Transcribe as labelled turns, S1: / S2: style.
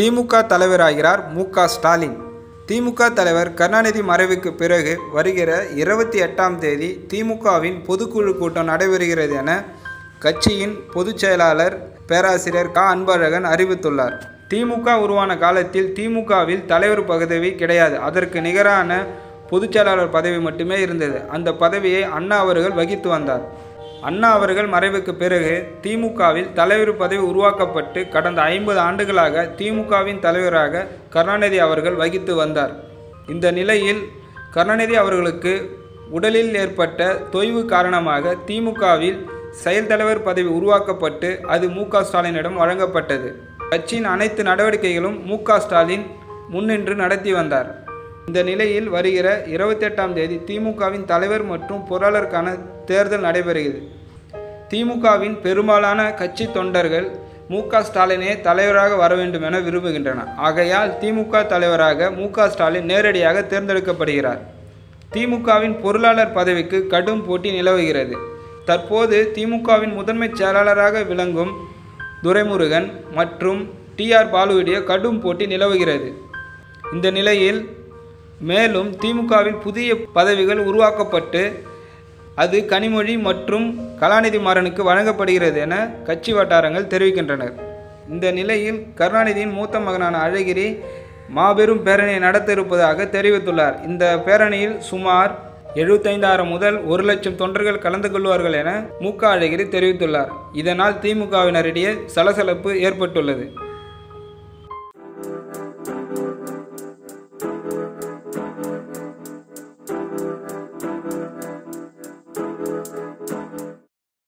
S1: திமுக தலைவராகிறார் மு க ஸ்டாலின். திமுக தலைவர் கருணாநிதி மறைவுக்கு பிறகு வருகிற இருபத்தி எட்டாம் தேதி திமுகவின் பொதுக்குழு கூட்டம் நடைபெறுகிறது என கட்சியின் பொதுச் செயலாளர் பேராசிரியர் க. அன்பழகன் அறிவித்துள்ளார். திமுக உருவான காலத்தில் திமுகவில் தலைவர் பதவி கிடையாது. அதற்கு நிகரான பொதுச் செயலாளர் பதவி மட்டுமே இருந்தது. அந்த பதவியை அண்ணா அவர்கள் வகித்து வந்தார். அண்ணா அவர்கள் மறைவுக்கு பிறகு திமுகவில் தலைவர் பதவி உருவாக்கப்பட்டு கடந்த ஐம்பது ஆண்டுகளாக திமுகவின் தலைவராக கருணாநிதி அவர்கள் வகித்து வந்தார். இந்த நிலையில் கருணாநிதி அவர்களுக்கு உடலில் ஏற்பட்ட தொய்வு காரணமாக திமுகவில் செயல் தலைவர் பதவி உருவாக்கப்பட்டு அது மு ஸ்டாலினிடம் வழங்கப்பட்டது. கட்சியின் அனைத்து நடவடிக்கைகளும் மு ஸ்டாலின் முன்னின்று நடத்தி வந்தார். இந்த நிலையில் வருகிற இருபத்தெட்டாம் தேதி திமுகவின் தலைவர் மற்றும் பொருளாளருக்கான தேர்தல் நடைபெறுகிறது. திமுகவின் பெரும்பாலான கட்சி தொண்டர்கள் மு. க. ஸ்டாலினே தலைவராக வர வேண்டும் என விரும்புகின்றன ஆகையால் திமுக தலைவராக மு. க. ஸ்டாலின் நேரடியாக தேர்ந்தெடுக்கப்படுகிறார். திமுகவின் பொருளாளர் பதவிக்கு கடும் போட்டி நிலவுகிறது. தற்போது திமுகவின் முதன்மை செயலாளராக விளங்கும் துரைமுருகன் மற்றும் டி. ஆர். பாலுவிடையே கடும் போட்டி நிலவுகிறது. இந்த நிலையில் மேலும் திமுகவில் புதிய பதவிகள் உருவாக்கப்பட்டு அது கனிமொழி மற்றும் கலாநிதி மாறனுக்கு வழங்கப்படுகிறது என கட்சி வட்டாரங்கள் தெரிவிக்கின்றனர் இந்த நிலையில் கருணாநிதியின் மூத்த மகனான அழகிரி மாபெரும் பேரணியை நடத்த இருப்பதாக தெரிவித்துள்ளார். இந்த பேரணியில் சுமார் எழுபத்தைந்தாயிரம் முதல் ஒரு லட்சம் தொண்டர்கள் கலந்து கொள்வார்கள் என மு க அழகிரி தெரிவித்துள்ளார். இதனால் திமுகவினரிடையே சலசலப்பு ஏற்பட்டுள்ளது.